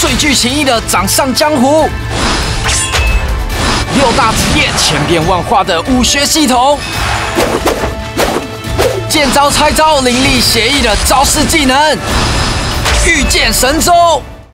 最具情义的掌上江湖，六大职业，千变万化的武学系统，见招拆招，凌厉写意的招式技能，御剑神州。